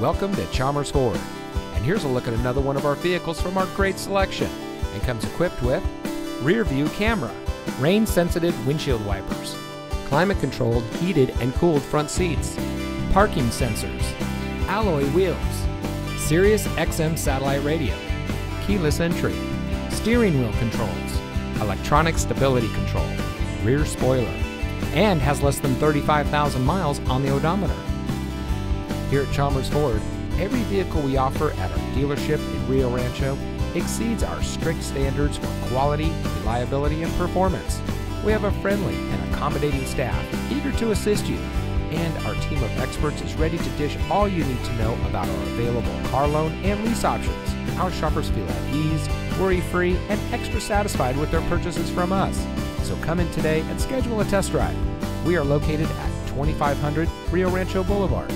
Welcome to Chalmers Ford. And here's a look at another one of our vehicles from our great selection. And comes equipped with rear view camera, rain sensitive windshield wipers, climate controlled heated and cooled front seats, parking sensors, alloy wheels, Sirius XM satellite radio, keyless entry, steering wheel controls, electronic stability control, rear spoiler, and has less than 35,000 miles on the odometer. Here at Chalmers Ford, every vehicle we offer at our dealership in Rio Rancho exceeds our strict standards for quality, reliability, and performance. We have a friendly and accommodating staff eager to assist you, and our team of experts is ready to dish all you need to know about our available car loan and lease options. Our shoppers feel at ease, worry free, and extra satisfied with their purchases from us. So come in today and schedule a test drive. We are located at 2500 Rio Rancho Boulevard.